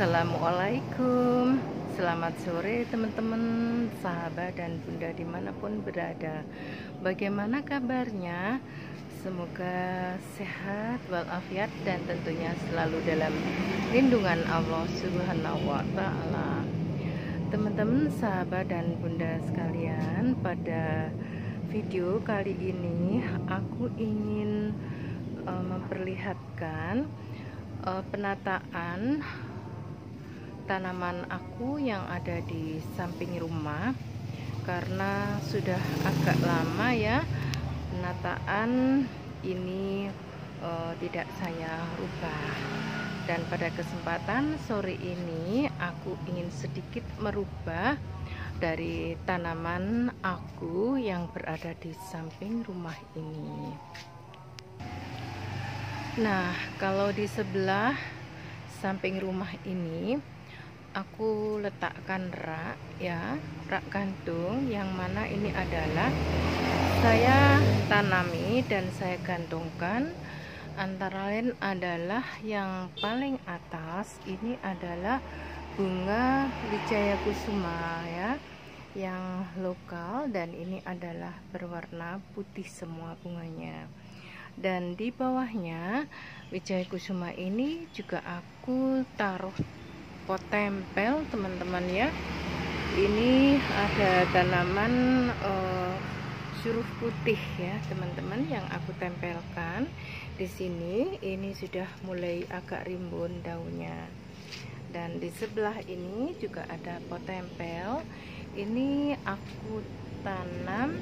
Assalamualaikum. Selamat sore teman-teman Sahabat dan bunda di mana pun berada. Bagaimana kabarnya? Semoga sehat walafiat Dan tentunya selalu dalam lindungan Allah subhanahu wa ta'ala. Teman-teman sahabat dan bunda sekalian Pada video kali ini Aku ingin uh, memperlihatkan uh, penataan tanaman aku yang ada di samping rumah karena sudah agak lama ya penataan ini uh, tidak saya rubah. Dan pada kesempatan sore ini aku ingin sedikit merubah dari tanaman aku yang berada di samping rumah ini. Nah kalau di sebelah samping rumah ini aku letakkan rak ya rak gantung yang mana ini adalah saya tanami dan saya gantungkan. Antara lain adalah yang paling atas ini adalah bunga wijaya kusuma ya yang lokal dan ini adalah berwarna putih semua bunganya. Dan di bawahnya wijaya kusuma ini juga aku taruh pot tempel teman-teman ya. Ini ada tanaman uh, suruh putih ya teman-teman yang aku tempelkan di sini. Ini sudah mulai agak rimbun daunnya. Dan di sebelah ini juga ada pot tempel ini aku tanam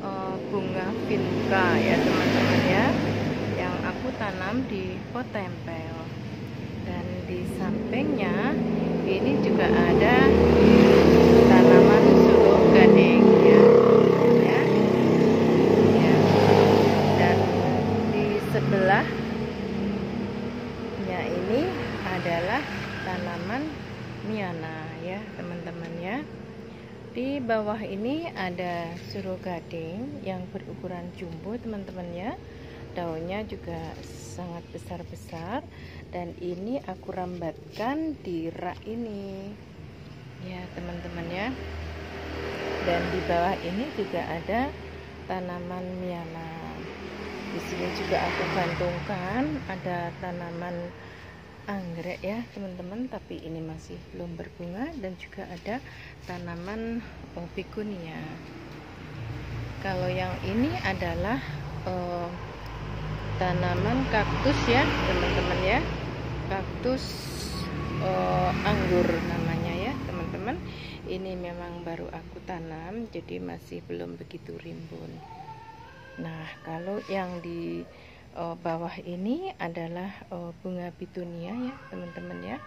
uh, bunga vinca ya teman-teman ya. Yang aku tanam di pot tempel dan di sampingnya ini juga ada tanaman suruh gading ya. ya. Ya. Dan di sebelahnya ini adalah tanaman miana ya teman-teman ya. Di bawah ini ada suruh gading yang berukuran jumbo teman-teman ya daunnya juga sangat besar-besar. Dan ini aku rambatkan di rak ini. Ya teman-teman ya. Dan di bawah ini juga ada tanaman miana di sini juga aku gantungkan ada tanaman anggrek ya teman-teman. Tapi ini masih belum berbunga. Dan juga ada tanaman bikunia kalau yang ini adalah oh, tanaman kaktus ya teman-teman ya. Kaktus uh, anggur namanya ya teman-teman. Ini memang baru aku tanam jadi masih belum begitu rimbun. Nah kalau yang di uh, bawah ini adalah uh, bunga pitunia ya teman-teman ya.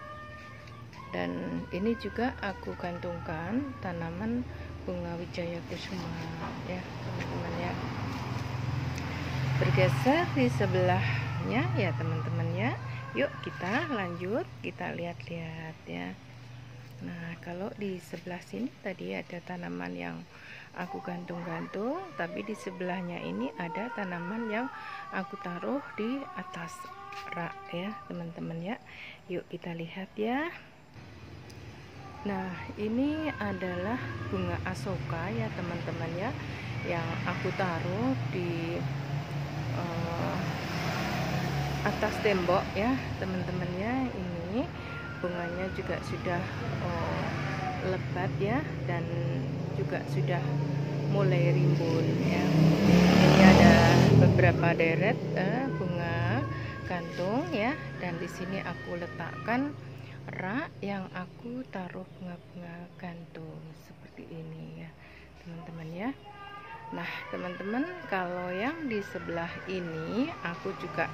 Dan ini juga aku gantungkan tanaman bunga wijaya kusuma ya teman-teman ya bergeser di sebelahnya ya teman-teman ya yuk kita lanjut kita lihat-lihat ya. Nah kalau di sebelah sini tadi ada tanaman yang aku gantung-gantung tapi di sebelahnya ini ada tanaman yang aku taruh di atas rak ya teman-teman ya. Yuk kita lihat ya. Nah ini adalah bunga asoka ya teman-teman ya yang aku taruh di uh, atas tembok ya teman-teman ya ini bunganya juga sudah uh, lebat ya dan juga sudah mulai rimbun ya. Ini ada beberapa deret uh, bunga gantung ya dan di sini aku letakkan rak yang aku taruh bunga-bunga gantung seperti ini ya teman-teman ya Nah teman-teman kalau yang di sebelah ini aku juga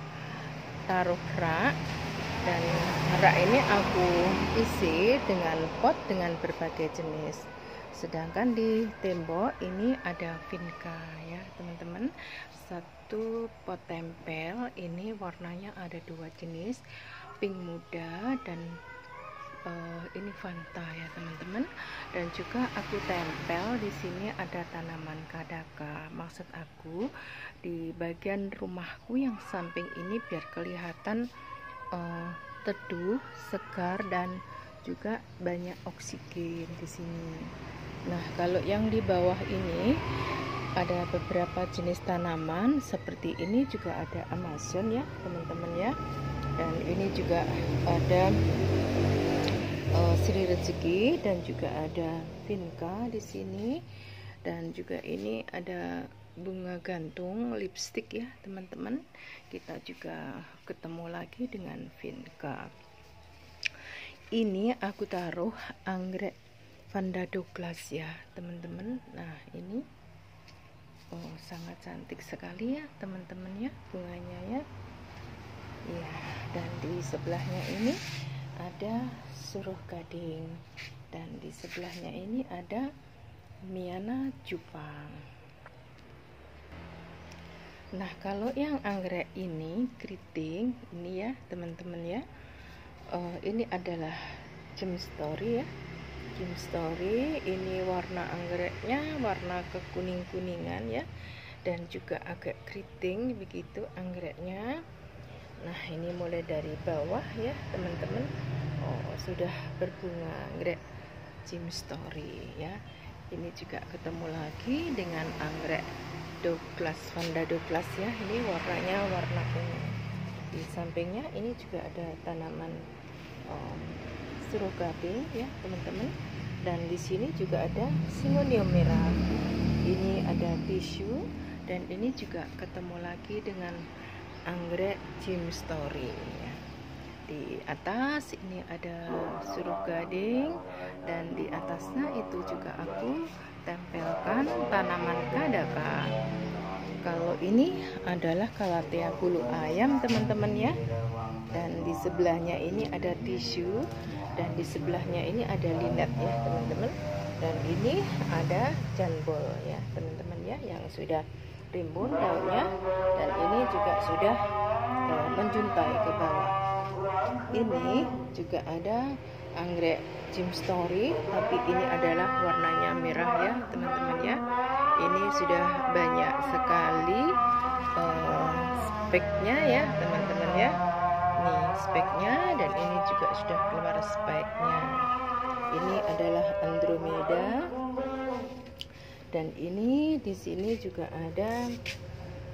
taruh rak. Dan rak ini aku isi dengan pot dengan berbagai jenis. Sedangkan di tembok ini ada vinca ya teman-teman. Satu pot tempel ini warnanya ada dua jenis. Pink muda dan uh, ini Fanta ya teman-teman dan juga aku tempel di sini ada tanaman kadaka maksud aku di bagian rumahku yang samping ini biar kelihatan uh, teduh, segar dan juga banyak oksigen di sini. Nah, kalau yang di bawah ini ada beberapa jenis tanaman seperti ini juga ada Amazon ya, teman-teman ya. Dan ini juga ada uh, Sri Rezeki dan juga ada Vinka di sini. Dan juga ini ada bunga gantung lipstick ya teman-teman. Kita juga ketemu lagi dengan Vinka ini aku taruh anggrek Vanda Douglas ya teman-teman. Nah ini oh sangat cantik sekali ya teman-teman ya bunganya ya. Ya dan di sebelahnya ini ada suruh gading dan di sebelahnya ini ada Miana Jupang Nah, kalau yang anggrek ini keriting, ini ya teman-teman ya. Uh, ini adalah gem story ya. Gem story ini warna anggreknya warna kekuning-kuningan ya. Dan juga agak keriting begitu anggreknya. Nah, ini mulai dari bawah ya, teman-teman. Oh, sudah berbunga anggrek gem story ya. Ini juga ketemu lagi dengan anggrek Douglas Vanda Douglas ya ini warnanya warna ungu di sampingnya ini juga ada tanaman um, ya teman-teman dan di sini juga ada singonium merah ini ada tisu dan ini juga ketemu lagi dengan anggrek Jim Story ya. di atas ini ada suruh gading dan di atasnya itu juga aku tempelkan tanaman kadaka. Kalau ini adalah kalatea bulu ayam teman-teman ya. Dan di sebelahnya ini ada tisu dan di sebelahnya ini ada linet ya teman-teman. Dan ini ada janbol ya teman-teman ya yang sudah rimbun daunnya dan ini juga sudah uh, menjuntai ke bawah. Ini juga ada anggrek Jim Story tapi ini adalah warnanya merah ya teman-teman ya. Ini sudah banyak sekali uh, speknya ya teman-teman ya. Ini speknya dan ini juga sudah keluar speknya. Ini adalah Andromeda dan ini di sini juga ada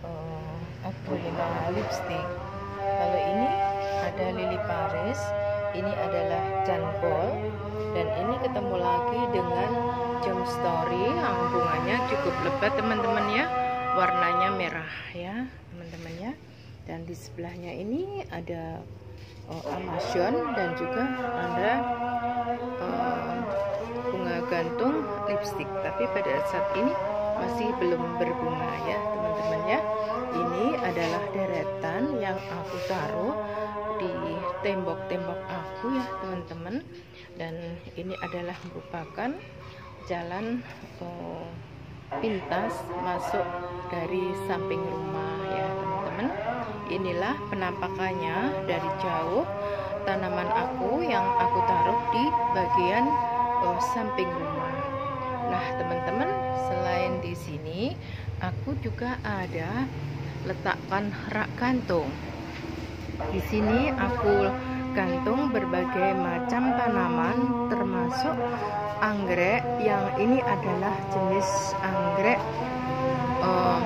uh, Aquilina lipstick. Kalau ini ada Lily Paris ini adalah Janpol dan ini ketemu lagi dengan Jam Story. Yang bunganya cukup lebat teman-teman ya. Warnanya merah ya teman-teman ya. Dan di sebelahnya ini ada oh, Amazon dan juga ada uh, bunga gantung lipstick. Tapi pada saat ini masih belum berbunga ya teman-teman ya ini adalah deretan yang aku taruh di tembok-tembok aku ya teman-teman. Dan ini adalah merupakan jalan oh, pintas masuk dari samping rumah ya teman-teman. Inilah penampakannya dari jauh tanaman aku yang aku taruh di bagian oh, samping rumah. Nah teman-teman selain di sini aku juga ada letakkan rak gantung. Di sini aku gantung berbagai macam tanaman termasuk anggrek yang ini adalah jenis anggrek uh,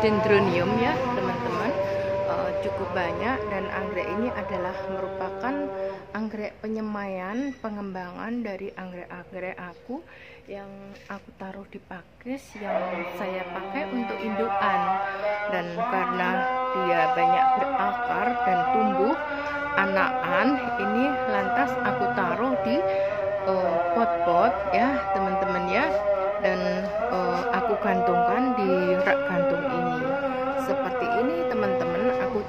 dendronium ya cukup banyak dan anggrek ini adalah merupakan anggrek penyemaian pengembangan dari anggrek-anggrek aku yang aku taruh di pakis yang saya pakai untuk indukan. Dan karena dia banyak berakar dan tumbuh anakan ini lantas aku taruh di eh, pot-pot uh, ya teman-teman ya. Dan uh, aku gantungkan di rak gantung ini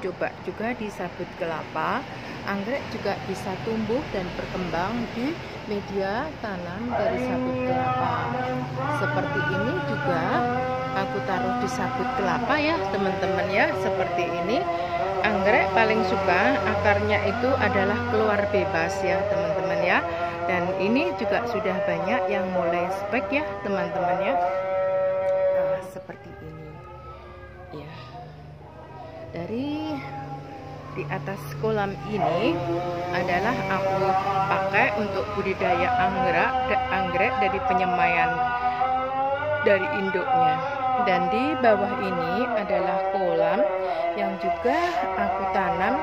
coba juga di sabut kelapa. Anggrek juga bisa tumbuh dan berkembang di media tanam dari sabut kelapa. Seperti ini juga aku taruh di sabut kelapa ya teman-teman ya. Seperti ini. Anggrek paling suka akarnya itu adalah keluar bebas ya teman-teman ya. Dan ini juga sudah banyak yang mulai spek ya teman-teman ya. Nah, seperti ini. Ya. Dari di atas kolam ini adalah aku pakai untuk budidaya anggrek anggrek dari penyemaian dari induknya. Dan di bawah ini adalah kolam yang juga aku tanam.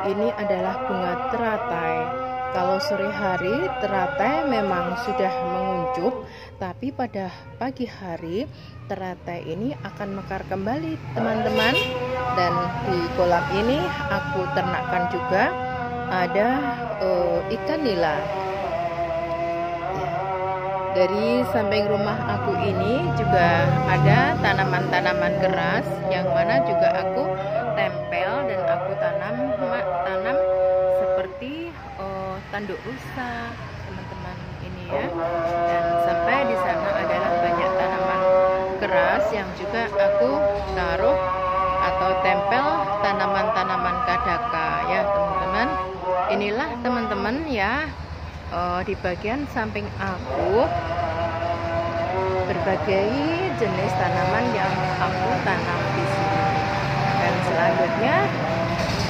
Ini adalah bunga teratai kalau sore hari teratai memang sudah menguncup, tapi pada pagi hari teratai ini akan mekar kembali teman-teman. Dan di kolam ini aku ternakkan juga ada uh, ikan nila. Dari samping rumah aku ini juga ada tanaman-tanaman keras yang mana juga aku tempel dan aku tanam tanam tanduk rusa teman-teman ini ya. Dan sampai di sana adalah banyak tanaman keras yang juga aku taruh atau tempel tanaman-tanaman kadaka ya teman-teman. Inilah teman-teman ya. Uh, di bagian samping aku berbagai jenis tanaman yang aku tanam di sini. Dan selanjutnya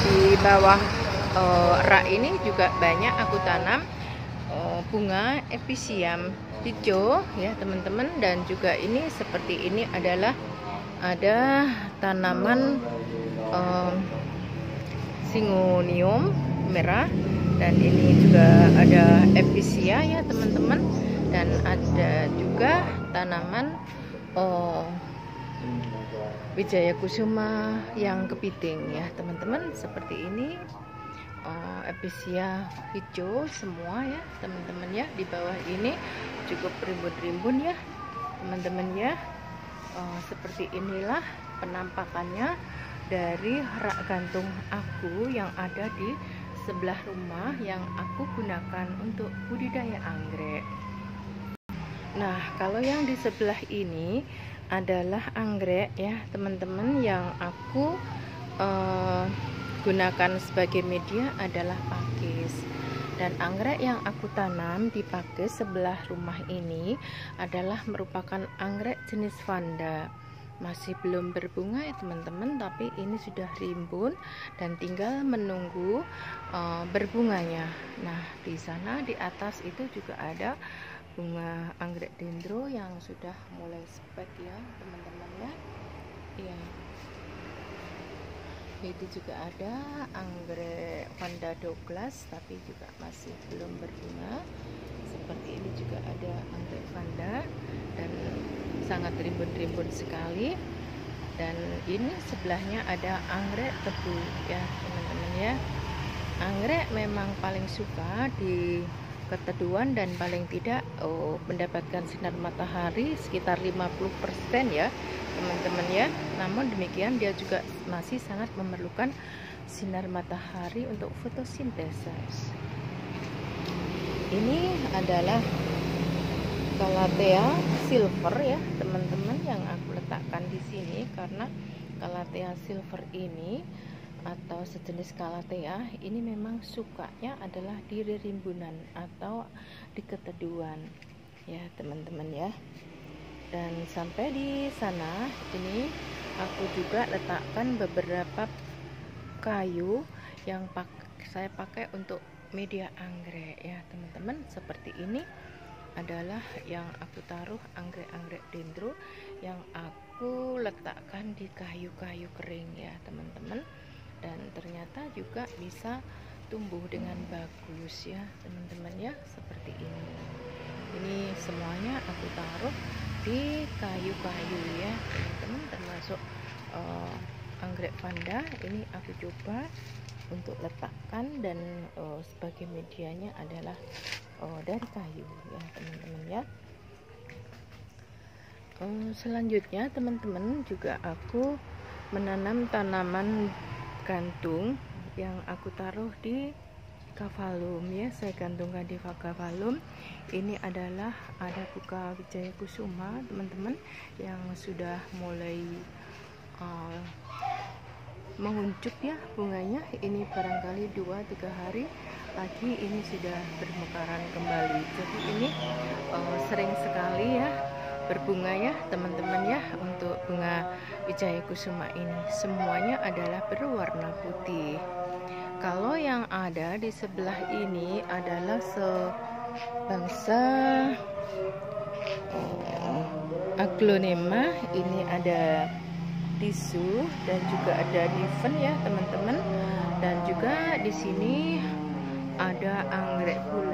di bawah uh, rak ini juga banyak aku tanam uh, bunga episiam hijau ya teman-teman. Dan juga ini seperti ini adalah ada tanaman um, singonium merah. Dan ini juga ada episia ya teman-teman. Dan ada juga tanaman uh, Wijaya Kusuma yang kepiting ya teman-teman. Seperti ini uh, episia hijau semua ya teman-teman ya di bawah ini. Cukup rimbun-rimbun ya teman-teman ya. Uh, seperti inilah penampakannya dari rak gantung aku yang ada di sebelah rumah yang aku gunakan untuk budidaya anggrek. Nah kalau yang di sebelah ini adalah anggrek ya teman-teman yang aku uh, gunakan sebagai media adalah pakis. Dan anggrek yang aku tanam di pakis sebelah rumah ini adalah merupakan anggrek jenis vanda masih belum berbunga ya teman-teman tapi ini sudah rimbun dan tinggal menunggu uh, berbunganya. Nah di sana di atas itu juga ada bunga anggrek dendro yang sudah mulai spek ya teman-teman ya. Iya itu juga ada anggrek Vanda Douglas tapi juga masih belum berbunga seperti ini juga ada anggrek Vanda dan sangat rimbun-rimbun sekali. Dan ini sebelahnya ada anggrek tebu ya teman-teman ya. Anggrek memang paling suka di keteduhan dan paling tidak oh, mendapatkan sinar matahari sekitar 50% ya teman-teman ya. Namun demikian dia juga masih sangat memerlukan sinar matahari untuk fotosintesis. Ini adalah Calathea silver ya teman-teman yang aku letakkan di sini karena Calathea silver ini atau sejenis kalatea ini memang sukanya adalah di rimbunan atau di keteduhan ya teman-teman ya. Dan sampai di sana ini aku juga letakkan beberapa kayu yang pak saya pakai untuk media anggrek ya teman-teman. Seperti ini adalah yang aku taruh anggrek-anggrek dendro yang aku letakkan di kayu-kayu kering ya teman-teman dan ternyata juga bisa tumbuh dengan bagus ya teman-teman ya seperti ini. Ini semuanya aku taruh di kayu-kayu ya teman-teman termasuk uh, anggrek panda. Ini aku coba untuk letakkan dan uh, sebagai medianya adalah uh, dari kayu ya teman-teman ya. Uh, selanjutnya teman-teman juga aku menanam tanaman gantung yang aku taruh di kavalum ya saya gantungkan di kavalum ini adalah ada buka wijaya kusuma teman-teman yang sudah mulai uh, menguncup ya bunganya. Ini barangkali 2-3 hari lagi ini sudah bermekaran kembali. Jadi ini uh, sering sekali ya berbunga ya teman-teman ya untuk bunga Wijaya Kusuma ini. Semuanya adalah berwarna putih. Kalau yang ada di sebelah ini adalah sebangsa oh, aglonema. Ini ada tisu dan juga ada diven ya teman-teman. Dan juga di sini ada anggrek bulan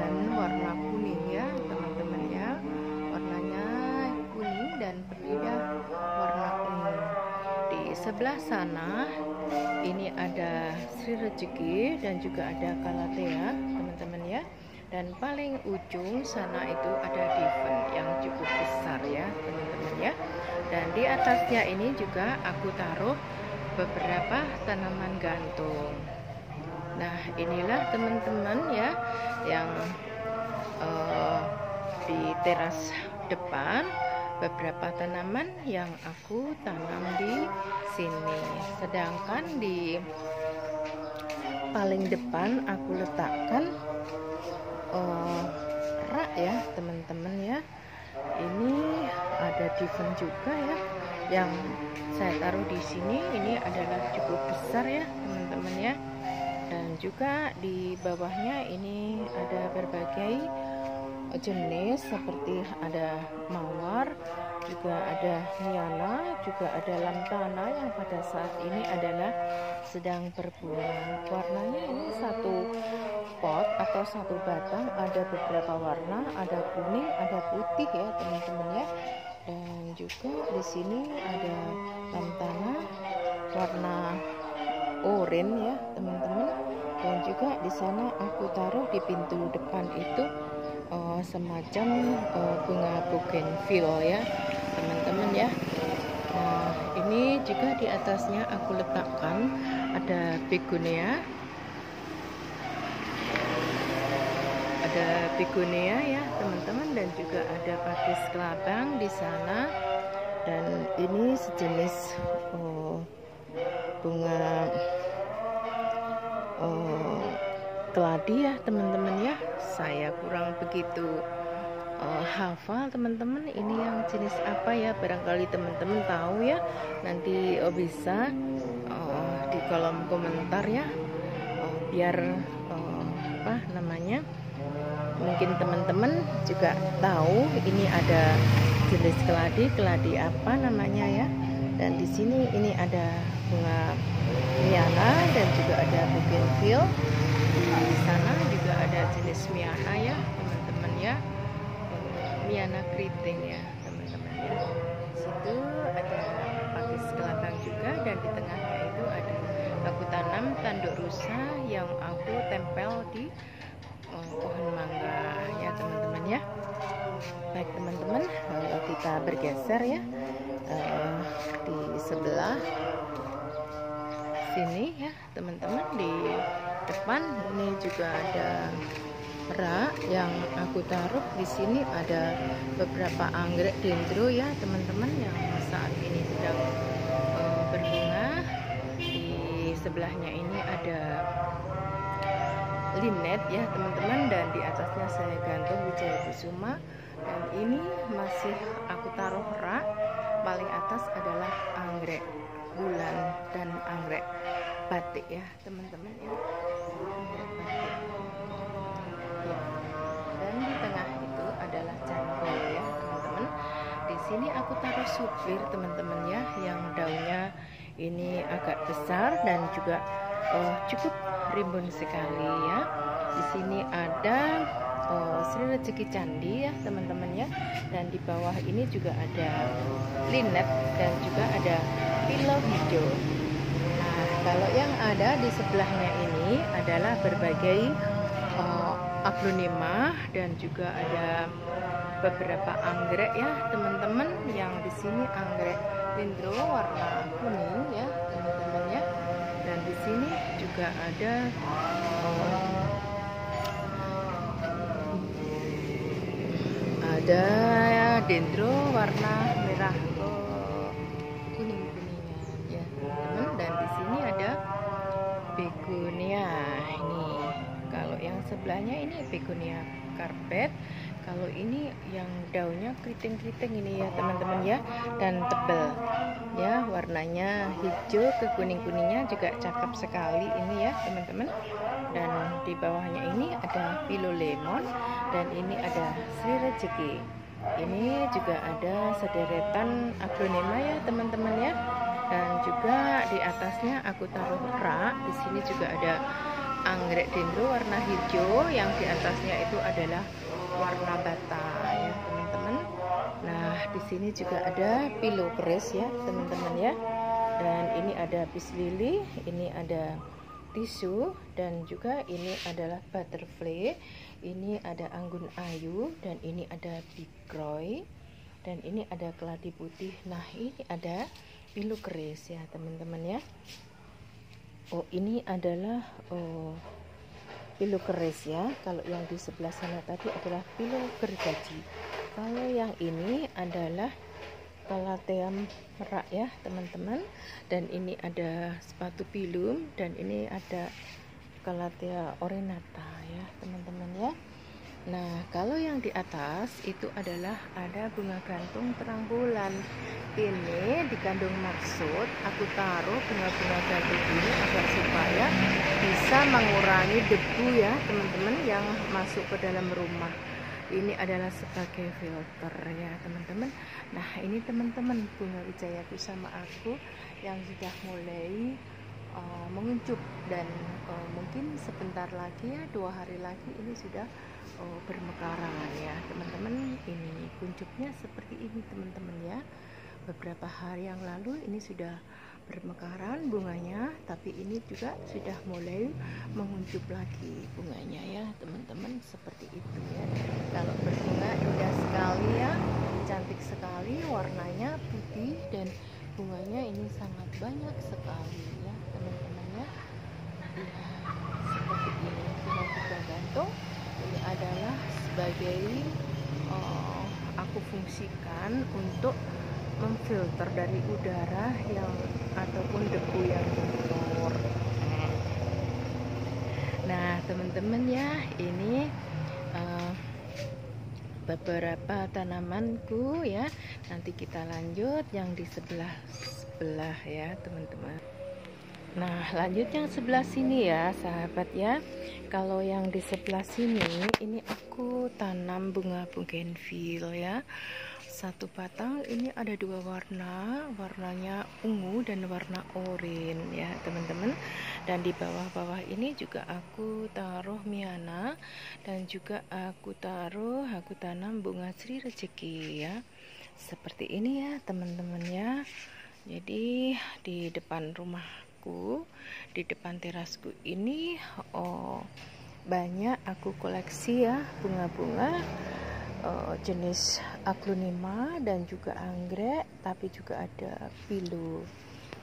sebelah sana ini ada Sri Rezeki dan juga ada Kalatea teman-teman ya. Dan paling ujung sana itu ada diven yang cukup besar ya teman-teman ya. Dan di atasnya ini juga aku taruh beberapa tanaman gantung. Nah inilah teman-teman ya yang uh, di teras depan beberapa tanaman yang aku tanam di sini. Sedangkan di paling depan aku letakkan uh, rak ya teman-teman ya. Ini ada diven juga ya yang saya taruh di sini. Ini adalah cukup besar ya teman-teman ya. Dan juga di bawahnya ini ada berbagai jenis seperti ada mawar juga ada niana juga ada lantana yang pada saat ini adalah sedang berbunga warnanya ini satu pot atau satu batang ada beberapa warna ada kuning ada putih ya teman-teman ya. Dan juga di sini ada lantana warna oranye ya teman-teman. Dan juga di sana aku taruh di pintu depan itu uh, semacam uh, bunga bougainville ya teman-teman ya. Nah ini juga di atasnya aku letakkan ada begonia. Ada begonia ya teman-teman dan juga ada pakis kelabang di sana. Dan ini sejenis oh, bunga oh, keladi ya teman-teman ya. Saya kurang begitu uh, hafal teman-teman. Ini yang jenis apa ya? Barangkali teman-teman tahu ya. Nanti oh, bisa uh, di kolom komentar ya. Uh, biar uh, apa namanya? Mungkin teman-teman juga tahu ini ada jenis keladi keladi apa namanya ya. Dan di sini ini ada bunga Miana dan juga ada bougainville di sana juga ada jenis miana ya teman-teman ya. Miana keriting ya teman-teman ya. Situ ada pakis kelabang juga dan di tengahnya itu ada aku tanam tanduk rusa yang aku tempel di uh, pohon mangga ya teman-teman ya. Baik teman-teman kita bergeser ya. Uh, di sebelah sini ya teman-teman di depan ini juga ada rak yang aku taruh. Di sini ada beberapa anggrek dendro ya teman-teman yang saat ini sedang uh, berbunga. Di sebelahnya ini ada linet ya teman-teman dan di atasnya saya gantung wijaya kusuma. Dan ini masih aku taruh rak paling atas adalah anggrek bulan dan anggrek batik ya teman-teman ya. Dan di tengah itu adalah cangkol ya teman-teman. Di sini aku taruh supir teman-teman ya yang daunnya ini agak besar dan juga uh, cukup rimbun sekali ya. Di sini ada uh, Sri Rezeki Candi ya teman-teman ya. Dan di bawah ini juga ada linet dan juga ada pilau hijau kalau yang ada di sebelahnya ini adalah berbagai uh, aglonema dan juga ada beberapa anggrek ya teman-teman yang di sini anggrek dendro warna kuning ya teman-teman ya. Dan di sini juga ada uh, ada dendro warna sebelahnya ini begonia karpet. Kalau ini yang daunnya keriting-keriting ini ya teman-teman ya dan tebal. Ya warnanya hijau ke kuning-kuningnya juga cakep sekali ini ya teman-teman. Dan di bawahnya ini ada pilo lemon dan ini ada Sri Rezeki ini juga ada sederetan aglonema ya teman-teman ya. Dan juga di atasnya aku taruh rak di sini juga ada anggrek dendro warna hijau yang di atasnya itu adalah warna bata ya teman-teman. Nah di sini juga ada pilo keris ya teman-teman ya. Dan ini ada bis lili ini ada tisu dan juga ini adalah butterfly. Ini ada anggun ayu dan ini ada bikroy dan ini ada keladi putih. Nah ini ada pilu keris ya teman-teman ya oh ini adalah oh, pilu keris ya. Kalau yang di sebelah sana tadi adalah pilu gergaji. Kalau yang ini adalah kalatea merak ya teman-teman. Dan ini ada sepatu pilum dan ini ada kalatea orenata ya teman-teman ya Nah, kalau yang di atas itu adalah ada bunga gantung terang bulan. Ini dikandung maksud aku taruh bunga-bunga gantung ini agar supaya bisa mengurangi debu ya, teman-teman yang masuk ke dalam rumah. Ini adalah sebagai filter ya, teman-teman. Nah, ini teman-teman bunga wijayaku sama aku yang sudah mulai uh, menguncup dan uh, mungkin sebentar lagi ya, dua hari lagi ini sudah oh, bermekaran ya. Teman-teman ini kuncupnya seperti ini teman-teman ya. Beberapa hari yang lalu ini sudah bermekaran bunganya tapi ini juga sudah mulai menguncup lagi bunganya ya teman-teman seperti itu ya. Kalau berbunga indah sekali ya cantik sekali warnanya putih dan bunganya ini sangat banyak sekali ya teman-teman ya, ya seperti ini. Bunga bunga gantung ini adalah sebagai uh, aku fungsikan untuk memfilter dari udara yang ataupun debu yang kotor. Nah, teman-teman ya, ini uh, beberapa tanamanku ya. Nanti kita lanjut yang di sebelah sebelah ya, teman-teman. Nah, lanjut yang sebelah sini ya, sahabat ya. Kalau yang di sebelah sini, ini aku tanam bunga bougainville ya. Satu batang ini ada dua warna, warnanya ungu dan warna oranye ya, teman-teman. Dan di bawah-bawah ini juga aku taruh miana dan juga aku taruh aku tanam bunga sri rezeki ya. Seperti ini ya, teman-teman ya. Jadi di depan rumah terasku. Di depan terasku ini oh, banyak aku koleksi ya bunga-bunga oh, jenis aglonema dan juga anggrek tapi juga ada pilu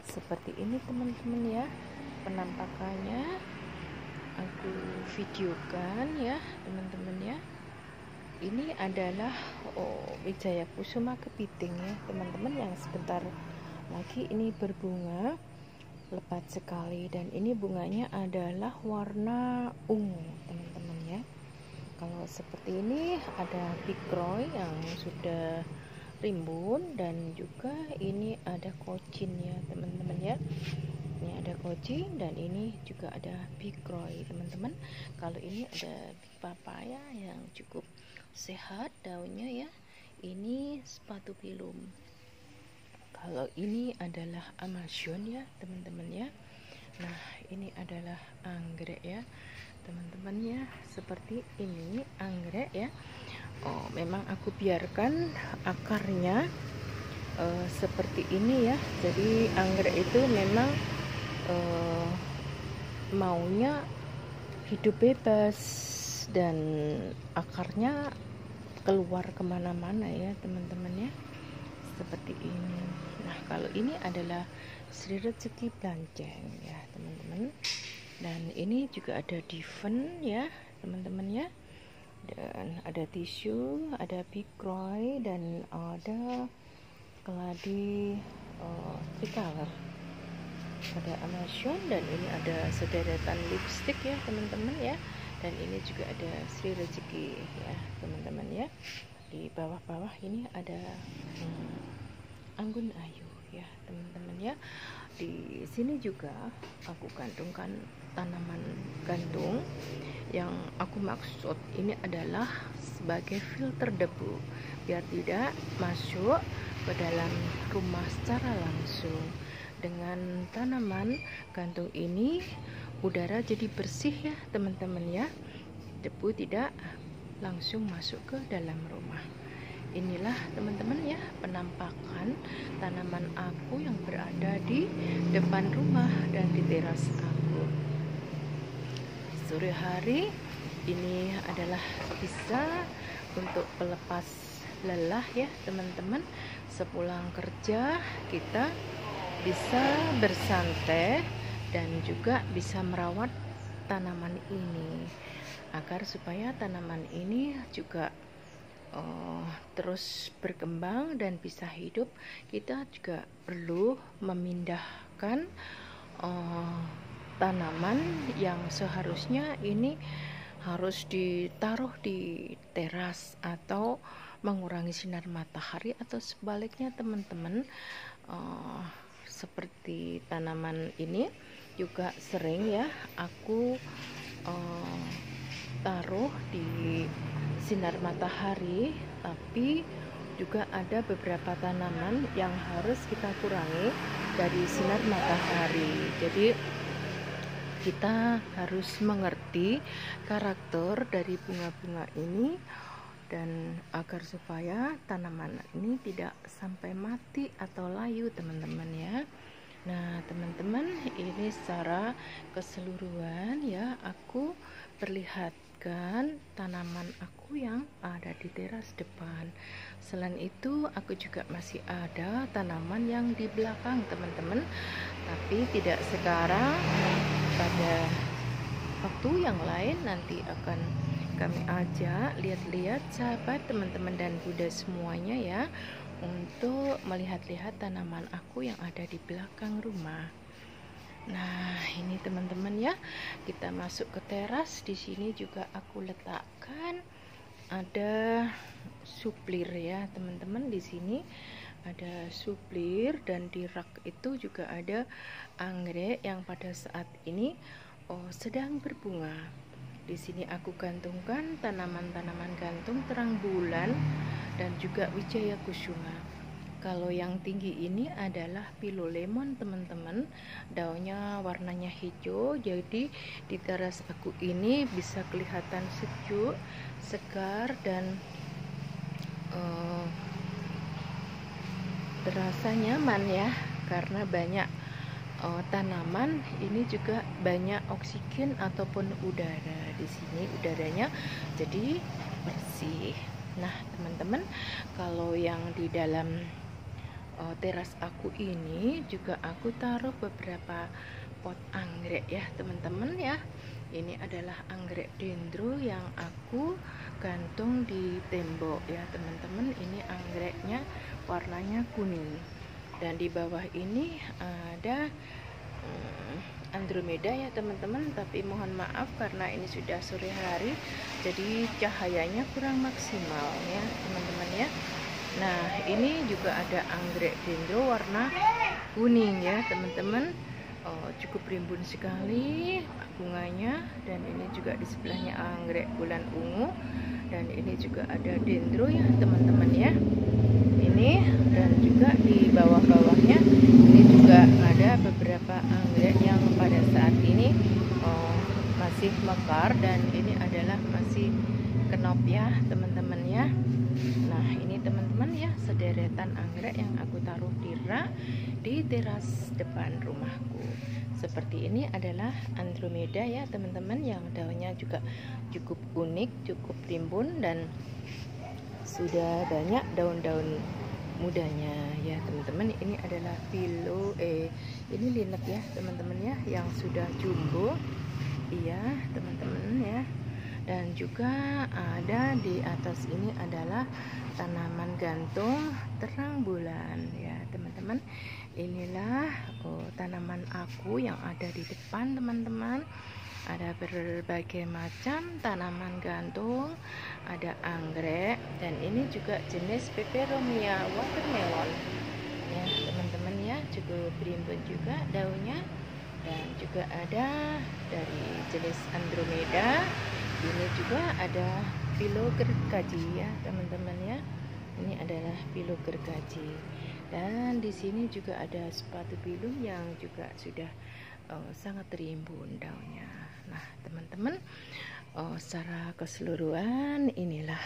seperti ini teman-teman ya penampakannya. Aku videokan ya teman-teman ya. Ini adalah oh, Wijaya Kusuma kepiting ya teman-teman yang sebentar lagi ini berbunga lebat sekali. Dan ini bunganya adalah warna ungu teman-teman ya. Kalau seperti ini ada bikroy yang sudah rimbun dan juga ini ada kocin ya teman-teman ya. Ini ada kocin dan ini juga ada bikroy teman-teman. Kalau ini ada papaya yang cukup sehat daunnya ya. Ini sepatu pilum kalau ini adalah amalsion ya teman-teman ya. Nah ini adalah anggrek ya teman-teman ya. Seperti ini anggrek ya. Oh memang aku biarkan akarnya uh, seperti ini ya. Jadi anggrek itu memang uh, maunya hidup bebas dan akarnya keluar ke mana-mana ya teman-teman ya seperti ini. Nah kalau ini adalah Sri Rezeki Blanceng ya teman-teman. Dan ini juga ada diven ya teman-teman ya. Dan ada tisu ada bikroy dan ada keladi uh, tricolor ada amasion dan ini ada sederetan lipstick ya teman-teman ya. Dan ini juga ada Sri Rezeki ya teman-teman ya di bawah-bawah ini ada hmm, anggun ayu ya teman-teman ya. Di sini juga aku gantungkan tanaman gantung yang aku maksud ini adalah sebagai filter debu biar tidak masuk ke dalam rumah secara langsung. Dengan tanaman gantung ini udara jadi bersih ya teman-teman ya. Debu tidak langsung masuk ke dalam rumah. Inilah teman-teman ya penampakan tanaman aku yang berada di depan rumah dan di teras aku. Sore hari ini adalah bisa untuk pelepas lelah ya teman-teman. Sepulang kerja kita bisa bersantai dan juga bisa merawat tanaman ini agar supaya tanaman ini juga uh, terus berkembang dan bisa hidup, kita juga perlu memindahkan uh, tanaman yang seharusnya ini harus ditaruh di teras atau mengurangi sinar matahari atau sebaliknya teman-teman. Uh, seperti tanaman ini juga sering ya aku uh, taruh di sinar matahari tapi juga ada beberapa tanaman yang harus kita kurangi dari sinar matahari. Jadi kita harus mengerti karakter dari bunga-bunga ini dan agar supaya tanaman ini tidak sampai mati atau layu teman-teman ya. Nah teman-teman ini secara keseluruhan ya aku perlihat tanaman aku yang ada di teras depan. Selain itu aku juga masih ada tanaman yang di belakang teman-teman. Tapi tidak sekarang. Pada waktu yang lain nanti akan kami ajak lihat-lihat sahabat teman-teman dan Buddha semuanya ya untuk melihat-lihat tanaman aku yang ada di belakang rumah Nah, ini teman-teman ya. Kita masuk ke teras. Di sini juga aku letakkan ada suplir ya, teman-teman. Di sini ada suplir dan di rak itu juga ada anggrek yang pada saat ini oh, sedang berbunga. Di sini aku gantungkan tanaman-tanaman gantung terang bulan dan juga wijaya kusuma kalau yang tinggi ini adalah pilo lemon teman-teman. Daunnya warnanya hijau jadi di teras aku ini bisa kelihatan sejuk segar dan uh, terasa nyaman ya. Karena banyak uh, tanaman ini juga banyak oksigen ataupun udara di sini udaranya jadi bersih. Nah teman-teman kalau yang di dalam uh, teras aku ini juga aku taruh beberapa pot anggrek ya teman-teman ya. Ini adalah anggrek dendro yang aku gantung di tembok ya teman-teman. Ini anggreknya warnanya kuning. Dan di bawah ini ada um, Andromeda ya teman-teman. Tapi mohon maaf karena ini sudah sore hari jadi cahayanya kurang maksimal ya teman-teman ya Nah ini juga ada anggrek dendro warna kuning ya teman-teman. Oh, cukup rimbun sekali bunganya. Dan ini juga di sebelahnya anggrek bulan ungu. Dan ini juga ada dendro ya teman-teman ya ini dan juga di bawah-bawahnya ini juga ada beberapa anggrek yang pada saat ini oh, masih mekar dan ini adalah masih kenop ya teman-teman ya nah ini teman-teman ya sederetan anggrek yang aku taruh di rak di teras depan rumahku. Seperti ini adalah Andromeda ya teman-teman yang daunnya juga cukup unik cukup timbun dan sudah banyak daun-daun mudanya ya teman-teman. Ini adalah pilo eh ini linet ya teman-teman ya yang sudah jumbo. Iya teman-teman ya. Dan juga ada di atas ini adalah tanaman gantung terang bulan. Ya teman-teman inilah oh, tanaman aku yang ada di depan teman-teman. Ada berbagai macam tanaman gantung. Ada anggrek dan ini juga jenis peperomia watermelon. Ya teman-teman ya cukup berimbun juga daunnya. Dan juga ada dari jenis andromeda. Ini juga ada pilo gergaji ya teman-teman ya. Ini adalah pilo gergaji dan di sini juga ada sepatu pilum yang juga sudah uh, sangat terimbun daunnya. Nah teman-teman uh, secara keseluruhan inilah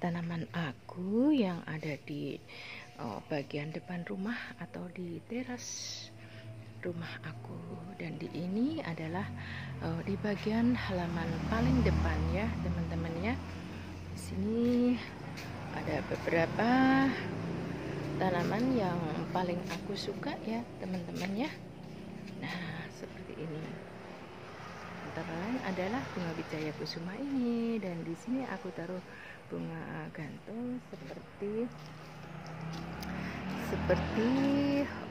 tanaman aku yang ada di uh, bagian depan rumah atau di teras rumah aku. Dan di ini adalah uh, di bagian halaman paling depan ya teman-teman ya. Di sini ada beberapa tanaman yang paling aku suka ya teman-teman ya. Nah seperti ini. Antara lain adalah bunga wijaya kusuma ini. Dan di sini aku taruh bunga gantung seperti seperti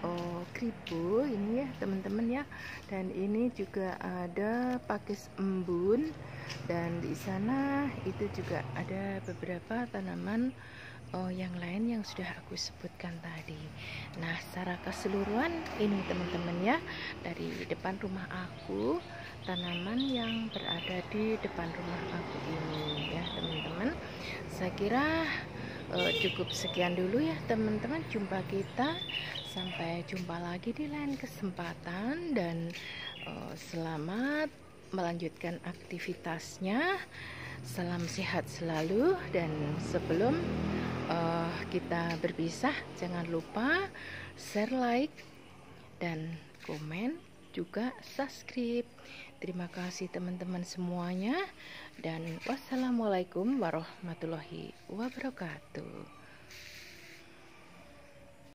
oh, kribo ini ya teman-teman ya. Dan ini juga ada pakis embun. Dan di sana itu juga ada beberapa tanaman oh, yang lain yang sudah aku sebutkan tadi. Nah secara keseluruhan ini teman-teman ya dari depan rumah aku tanaman yang berada di depan rumah aku ini ya teman-teman. Saya kira uh, cukup sekian dulu ya teman-teman. Jumpa kita. Sampai jumpa lagi di lain kesempatan. Dan uh, selamat melanjutkan aktivitasnya. Salam sehat selalu. Dan sebelum uh, kita berpisah jangan lupa share like dan komen juga subscribe terima kasih teman-teman semuanya. Dan wassalamualaikum warahmatullahi wabarakatuh